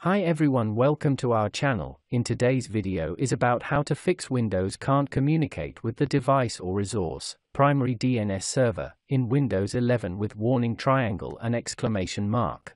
Hi everyone welcome to our channel, in today's video is about how to fix Windows can't communicate with the device or resource, primary DNS server, in Windows 11 with warning triangle and exclamation mark.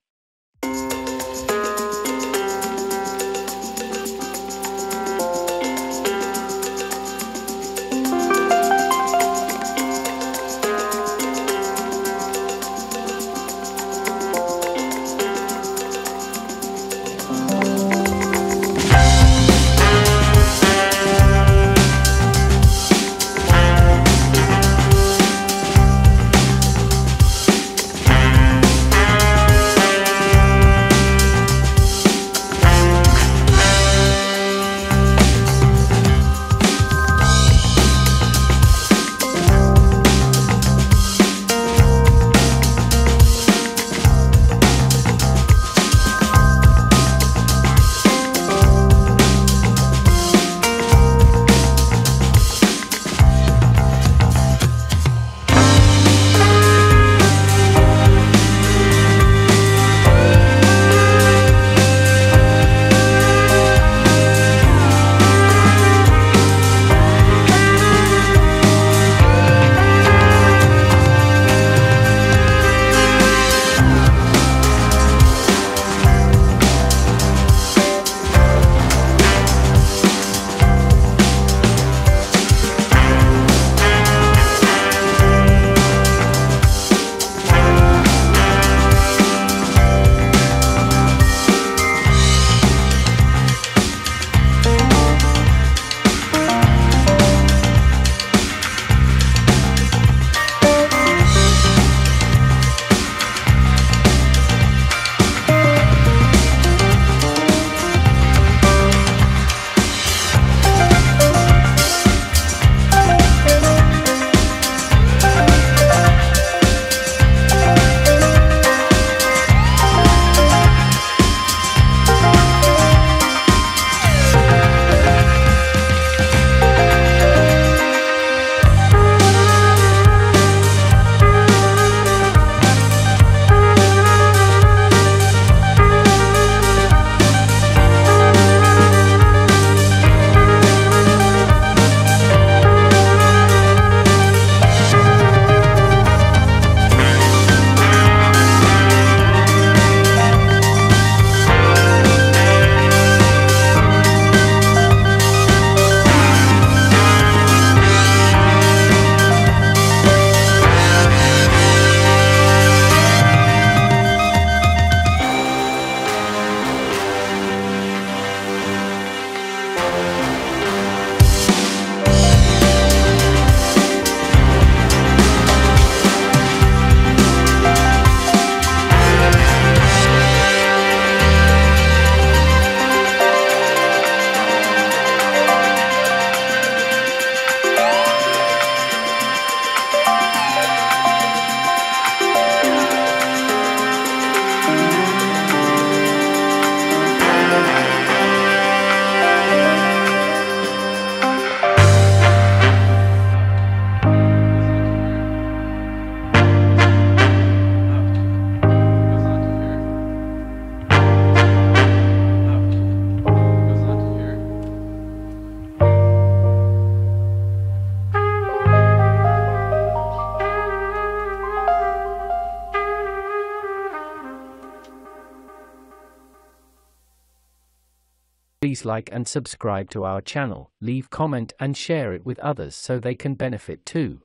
Please like and subscribe to our channel, leave comment and share it with others so they can benefit too.